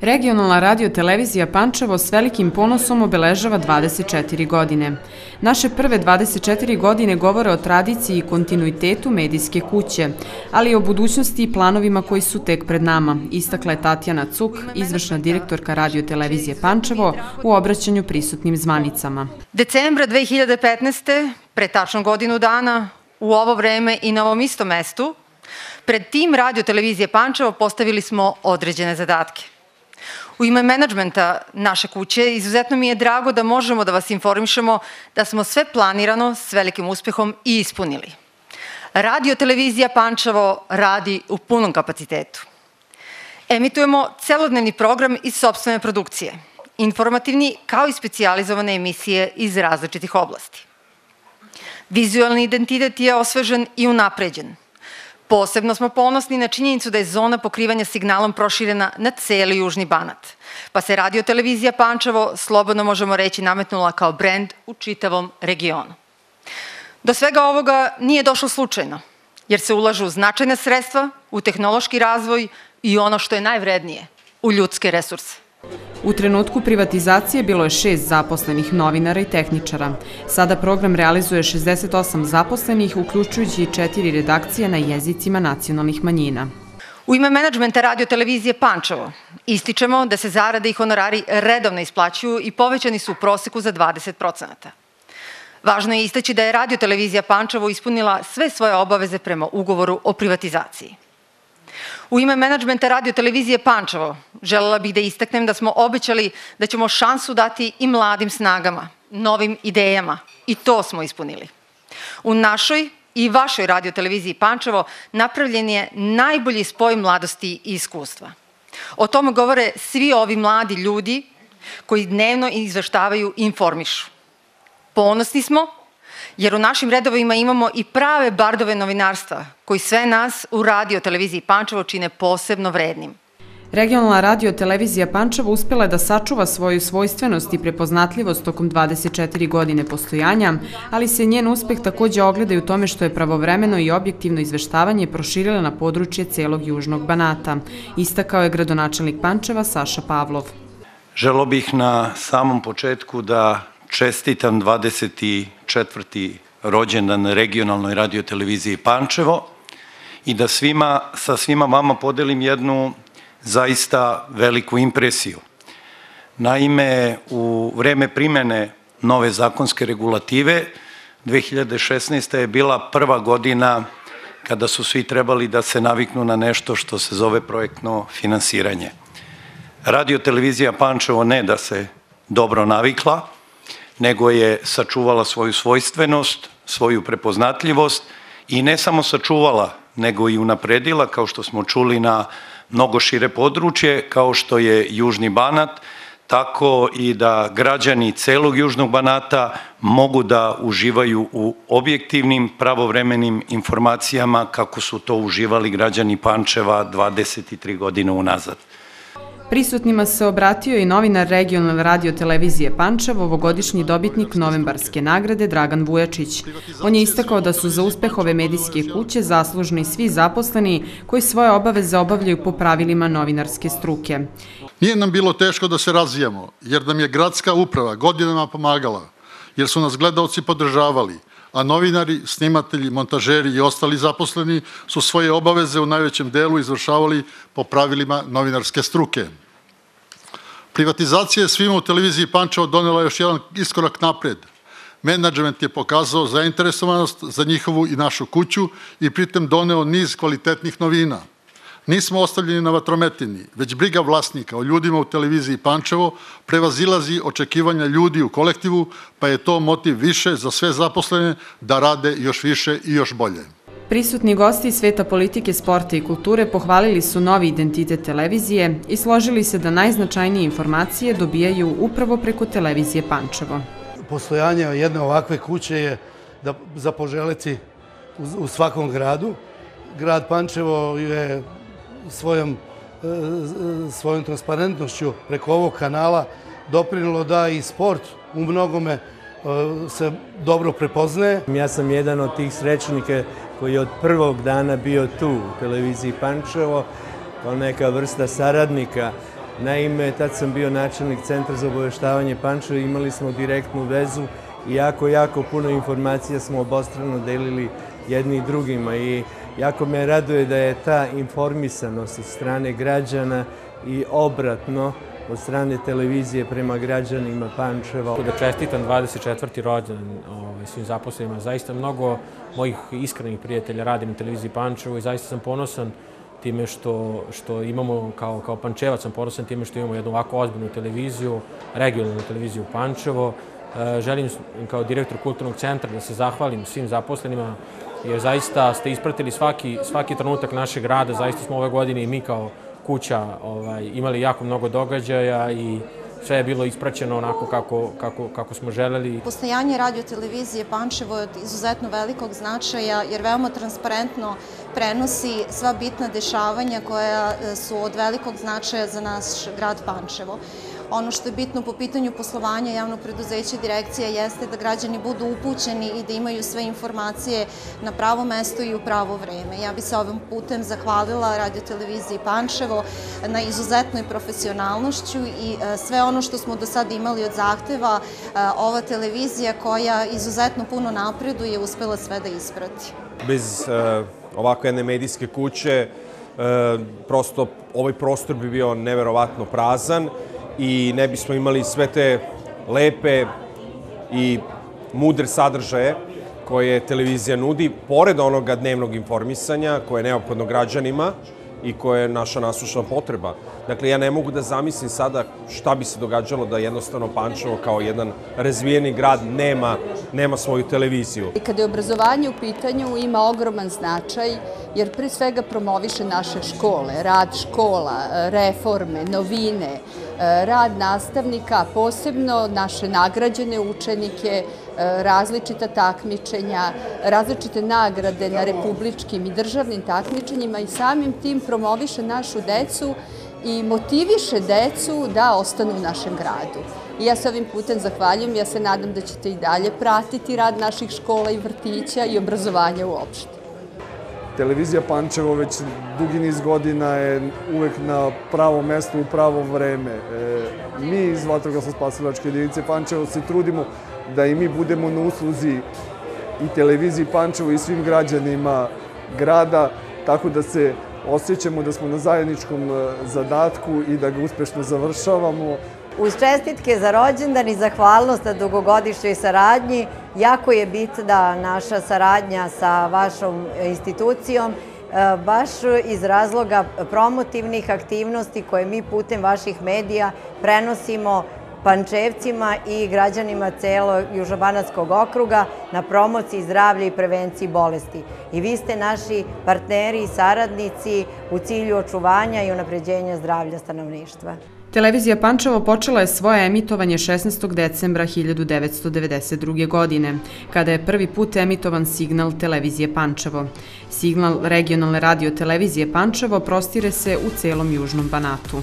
Regionalna radio televizija Pančevo s velikim ponosom obeležava 24 godine. Naše prve 24 godine govore o tradiciji i kontinuitetu medijske kuće, ali i o budućnosti i planovima koji su tek pred nama, istakla je Tatjana Cuk, izvršna direktorka radio televizije Pančevo, u obraćanju prisutnim zvanicama. Decembra 2015. pre tačno godinu dana, u ovo vreme i na ovom istom mestu, pred tim radio televizije Pančevo postavili smo određene zadatke. U ime menadžmenta naše kuće izuzetno mi je drago da možemo da vas informišemo da smo sve planirano s velikim uspehom i ispunili. Radio televizija Pančevo radi u punom kapacitetu. Emitujemo celodnevni program iz sobstvene produkcije, informativni kao i specializovane emisije iz različitih oblasti. Vizualni identitet je osvežen i unapređen – Posebno smo ponosni na činjenicu da je zona pokrivanja signalom proširena na celi južni banat, pa se radio televizija Pančevo, slobodno možemo reći, nametnula kao brend u čitavom regionu. Do svega ovoga nije došlo slučajno, jer se ulažu značajna sredstva u tehnološki razvoj i ono što je najvrednije, u ljudske resurse. U trenutku privatizacije bilo je šest zaposlenih novinara i tehničara. Sada program realizuje 68 zaposlenih, uključujući i četiri redakcije na jezicima nacionalnih manjina. U ime menadžmenta radio televizije Pančevo ističemo da se zarade i honorari redovno isplaćuju i povećani su u proseku za 20%. Važno je istaći da je radio televizija Pančevo ispunila sve svoje obaveze prema ugovoru o privatizaciji. U ime menadžmenta radio televizije Pančevo želela bih da istaknem da smo obećali da ćemo šansu dati i mladim snagama, novim idejama i to smo ispunili. U našoj i vašoj radio televiziji Pančevo napravljen je najbolji spoj mladosti i iskustva. O tome govore svi ovi mladi ljudi koji dnevno izveštavaju i informišu. Ponosni smo jer u našim redovima imamo i prave bardove novinarstva, koji sve nas u radio televiziji Pančevo čine posebno vrednim. Regionalna radio televizija Pančevo uspela je da sačuva svoju svojstvenost i prepoznatljivost tokom 24 godine postojanja, ali se njen uspeh takođe ogleda i u tome što je pravovremeno i objektivno izveštavanje proširila na područje celog južnog Banata, istakao je gradonačelnik Pančeva Saša Pavlov. Želo bih na samom početku da čestitam 24. rođendan regionalnoj radioteleviziji Pančevo i da svima, sa svima vama podelim jednu zaista veliku impresiju. Naime, u vreme primene nove zakonske regulative, 2016. je bila prva godina kada su svi trebali da se naviknu na nešto što se zove projektno finansiranje. Radio televizija Pančevo ne da se dobro navikla, nego je sačuvala svoju svojstvenost, svoju prepoznatljivost i ne samo sačuvala, nego i unapredila, kao što smo čuli, na mnogo šire područje, kao što je Južni Banat, tako i da građani celog Južnog Banata mogu da uživaju u objektivnim, pravovremenim informacijama kako su to uživali građani Pančeva 23 godine unazad. Prisutnima se obratio i novinar regionalne radio televizije Pančevo, ovogodišnji dobitnik novembarske nagrade Dragan Vujačić. On je istakao da su za uspeh ove medijske kuće zaslužni svi zaposleni koji svoje obaveze obavljaju po pravilima novinarske struke. Nije nam bilo teško da se razvijamo, jer nam je gradska uprava godinama pomagala, jer su nas gledalci podržavali, a novinari, snimatelji, montažeri i ostali zaposleni su svoje obaveze u najvećem delu izvršavali po pravilima novinarske struke. Privatizacija je svima u televiziji Pančevo donela još jedan iskorak napred. Menadžment je pokazao zainteresovanost za njihovu i našu kuću i pritem doneo niz kvalitetnih novina. Nismo ostavljeni na vatrometini, već briga vlasnika o ljudima u televiziji Pančevo prevazilazi očekivanja ljudi u kolektivu, pa je to motiv više za sve zaposlene da rade još više i još bolje. Prisutni gosti iz sveta politike, sporta i kulture pohvalili su novi identitet televizije i složili se da najznačajnije informacije dobijaju upravo preko televizije Pančevo. Postojanje jedne ovakve kuće je da zapoželiti u svakom gradu. Grad Pančevo je svojom, e, svojom transparentnošću preko ovog kanala doprinilo da i sport u mnogome e, se dobro prepoznaje. Ja sam jedan od tih srećnika koji je od prvog dana bio tu u televiziji Pančevo, kao neka vrsta saradnika Naime, tad sam bio načelnik Centra za obaveštavanje Pančeva, imali smo direktnu vezu i jako, jako puno informacija smo obostrano delili jedni drugima i jako me raduje da je ta informisanost od strane građana i obratno od strane televizije prema građanima Pančeva. Da čestitam 24. rođendan ovaj, svim zaposlenima. Zaista mnogo mojih iskrenih prijatelja radi na televiziji Pančevo i zaista sam ponosan time što, što imamo, kao, kao Pančevac sam ponosan time što imamo jednu ovako ozbiljnu televiziju, regionalnu televiziju Pančevo. E, želim kao direktor kulturnog centra da se zahvalim svim zaposlenima jer zaista ste ispratili svaki, svaki trenutak našeg rada, zaista smo ove godine i mi kao kuća ovaj, imali jako mnogo događaja i sve je bilo ispraćeno onako kako, kako, kako smo želeli. Postojanje radio-televizije Pančevo je od izuzetno velikog značaja jer veoma transparentno prenosi sva bitna dešavanja koja su od velikog značaja za naš grad Pančevo. Ono što je bitno po pitanju poslovanja javnog preduzeća direkcija jeste da građani budu upućeni i da imaju sve informacije na pravo mesto i u pravo vreme. Ja bi se ovim putem zahvalila radioteleviziji Pančevo na izuzetnoj profesionalnošću i e, sve ono što smo do sada imali od zahteva, e, ova televizija koja izuzetno puno napreduje uspela sve da isprati. Bez uh, ovako jedne medijske kuće prosto ovaj prostor bi bio neverovatno prazan i ne bismo imali sve te lepe i mudre sadržaje koje televizija nudi, pored onoga dnevnog informisanja koje je neophodno građanima i koje je naša nasušna potreba. Dakle, ja ne mogu da zamislim sada šta bi se događalo da jednostavno Pančevo kao jedan razvijeni grad nema, nema svoju televiziju. I kada je obrazovanje u pitanju ima ogroman značaj jer pre svega promoviše naše škole, rad škola, reforme, novine, rad nastavnika, posebno naše nagrađene učenike, različita takmičenja, različite nagrade na republičkim i državnim takmičenjima i samim tim promoviše našu decu i motiviše decu da ostanu u našem gradu. I ja se ovim putem zahvaljujem, ja se nadam da ćete i dalje pratiti rad naših škola i vrtića i obrazovanja uopšte. Televizija Pančevo već dugi niz godina je uvek na pravo mesto u pravo vreme. E, mi iz Vatrogasno spasilačke jedinice Pančevo se trudimo da i mi budemo na usluzi i televiziji Pančevo i svim građanima grada, tako da se osjećamo da smo na zajedničkom e, zadatku i da ga uspešno završavamo. Uz čestitke za rođendan i zahvalnost na dugogodišnjoj saradnji, jako je bitna naša saradnja sa vašom institucijom, e, baš iz razloga promotivnih aktivnosti koje mi putem vaših medija prenosimo Pančevcima i građanima celo Južobanatskog okruga na promociji zdravlja i prevenciji bolesti. I vi ste naši partneri i saradnici u cilju očuvanja i unapređenja zdravlja stanovništva. Televizija Pančevo počela je svoje emitovanje 16. decembra 1992. godine, kada je prvi put emitovan signal televizije Pančevo. Signal regionalne radio televizije Pančevo prostire se u celom južnom Banatu.